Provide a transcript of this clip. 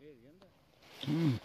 Here,